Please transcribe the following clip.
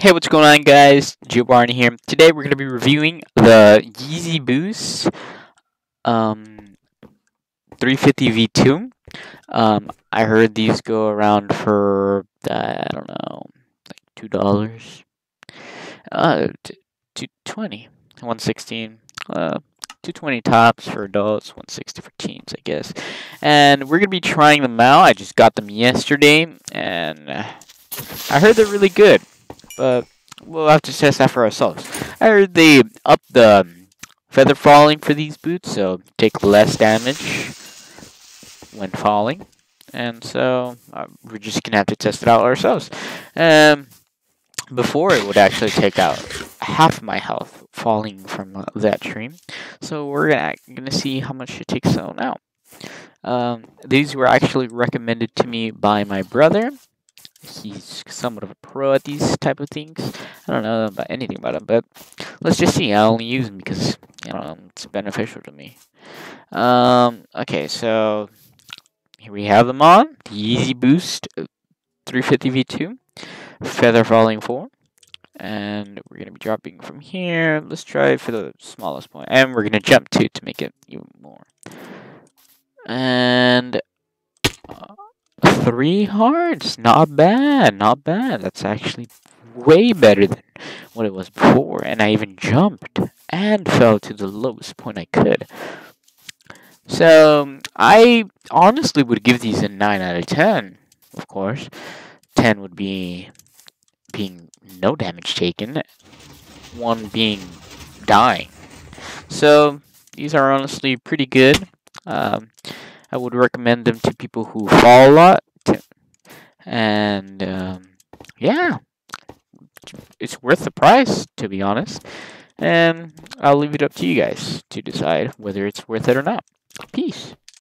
Hey, what's going on, guys? Gio Barney here. Today we're going to be reviewing the Yeezy Boost um, 350 V2. Um, I heard these go around for, uh, I don't know, like $2. Uh, 220 116 uh, 220 tops for adults, 160 for teens, I guess. And we're going to be trying them out. I just got them yesterday, and I heard they're really good but we'll have to test that for ourselves. I heard they up the feather falling for these boots, so take less damage when falling. And so uh, we're just gonna have to test it out ourselves. Um, before it would actually take out half my health falling from uh, that tree. So we're gonna, gonna see how much it takes out now. Um, these were actually recommended to me by my brother he's somewhat of a pro at these type of things. I don't know about anything about him, but let's just see. I only use him because you know it's beneficial to me. Um, okay, so here we have them on the Yeezy Boost 350 V2 Feather Falling 4. And we're gonna be dropping from here. Let's try for the smallest point, and we're gonna jump to to make it even more. And uh, Three hearts, not bad, not bad. That's actually way better than what it was before. And I even jumped and fell to the lowest point I could. So, I honestly would give these a 9 out of 10, of course. 10 would be being no damage taken, 1 being dying. So, these are honestly pretty good. Um, I would recommend them to people who fall a lot. And um, yeah, it's worth the price, to be honest. And I'll leave it up to you guys to decide whether it's worth it or not. Peace.